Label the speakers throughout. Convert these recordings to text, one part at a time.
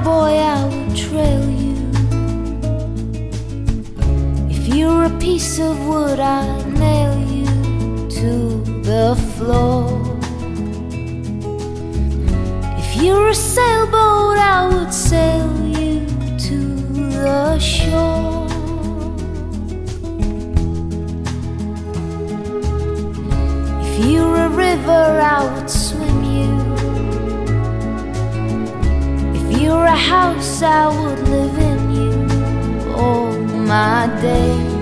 Speaker 1: cowboy, I will trail you. If you're a piece of wood, I'd nail you to the floor. If you're a sailboat, I would sail you to the shore. If you're a river, I would You're a house, I would live in you all my days.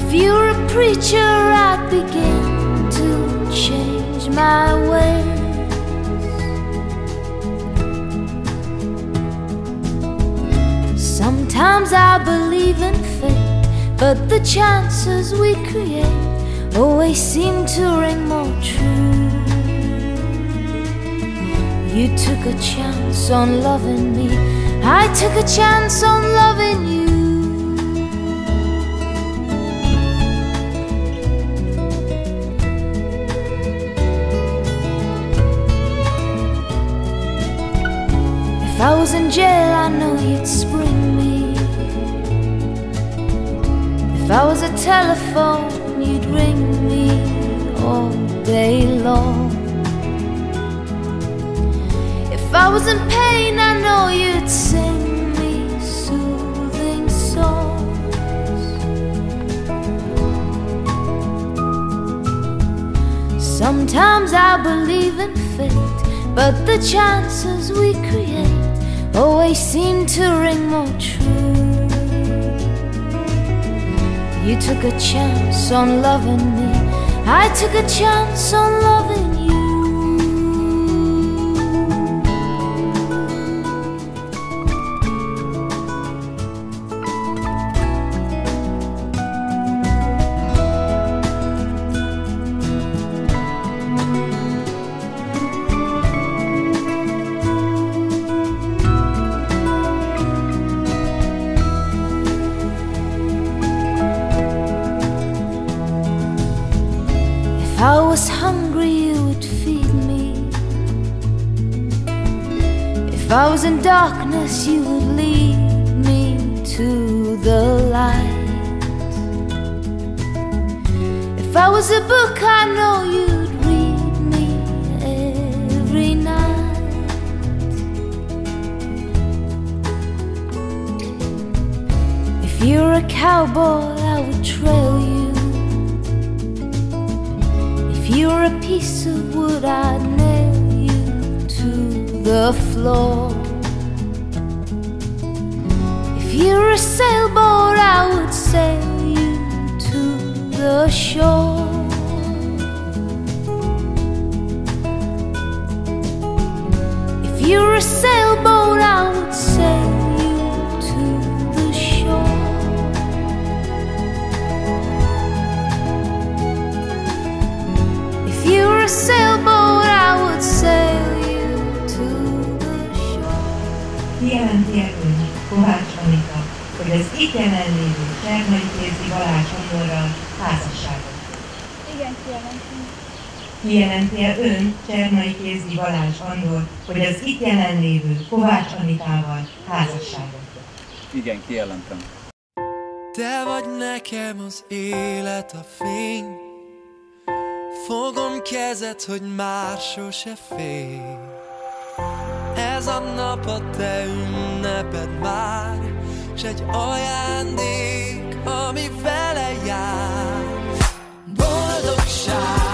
Speaker 1: If you're a preacher, I'd begin to change my ways. Sometimes I believe in fate, but the chances we create always seem to ring more true. You took a chance on loving me, I took a chance on loving you. If I was in jail, I know you'd spring me. If I was a telephone, you'd ring me all day long. I was in pain, I know you'd sing me soothing songs. Sometimes I believe in fate, but the chances we create always seem to ring more true. You took a chance on loving me, I took a chance on loving you. If I was hungry, you would feed me. If I was in darkness, you would lead me to the light. If I was a book, I know you'd read me every night. If you're a cowboy, I would trail you're a piece of wood, I'd nail you to the floor. If you're a sailboat, I would sail you to the shore.
Speaker 2: Kovács Anita, hogy az itt jelenlévő Kézi Balázs Andorral házasságot.
Speaker 3: Igen, kijelentem.
Speaker 2: Kijelenti -e ön, Csermai Kézi Balázs Andor, hogy az itt jelenlévő Kovács Anitával házasságot.
Speaker 4: Igen, kijelentem.
Speaker 5: Te vagy nekem az élet, a fény Fogom kezed, hogy már sose fél Ez a nap a te ünneped már S egy ajándék, ami vele jár. Boldogság